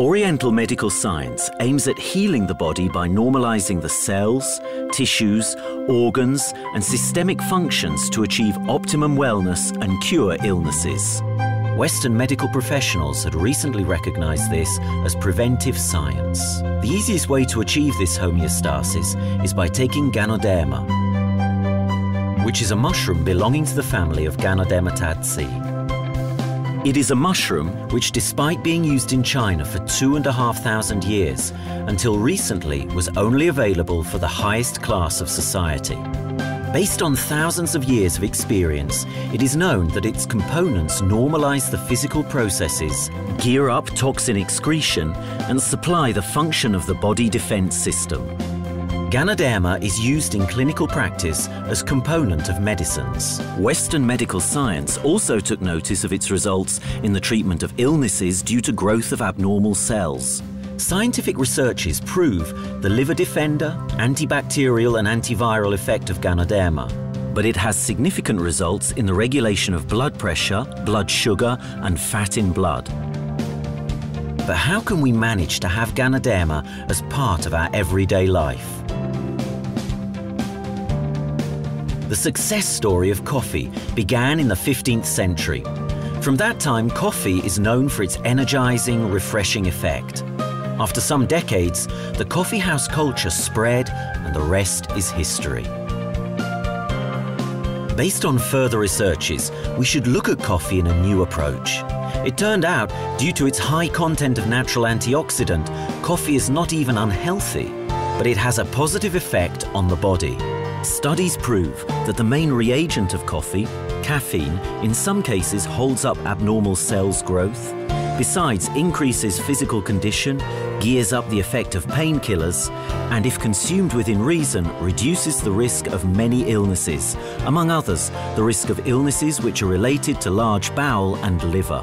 Oriental medical science aims at healing the body by normalizing the cells, tissues, organs, and systemic functions to achieve optimum wellness and cure illnesses. Western medical professionals had recently recognized this as preventive science. The easiest way to achieve this homeostasis is by taking Ganoderma, which is a mushroom belonging to the family of Ganodermataceae. It is a mushroom which, despite being used in China for two and a half thousand years, until recently was only available for the highest class of society. Based on thousands of years of experience, it is known that its components normalize the physical processes, gear up toxin excretion, and supply the function of the body defense system. Ganoderma is used in clinical practice as component of medicines. Western medical science also took notice of its results in the treatment of illnesses due to growth of abnormal cells. Scientific researches prove the liver defender, antibacterial and antiviral effect of Ganoderma, but it has significant results in the regulation of blood pressure, blood sugar and fat in blood. But how can we manage to have Ganoderma as part of our everyday life? The success story of coffee began in the 15th century. From that time, coffee is known for its energizing, refreshing effect. After some decades, the coffee house culture spread and the rest is history. Based on further researches, we should look at coffee in a new approach. It turned out, due to its high content of natural antioxidant, coffee is not even unhealthy, but it has a positive effect on the body. Studies prove that the main reagent of coffee, caffeine, in some cases holds up abnormal cells growth, besides increases physical condition, gears up the effect of painkillers, and if consumed within reason, reduces the risk of many illnesses, among others, the risk of illnesses which are related to large bowel and liver.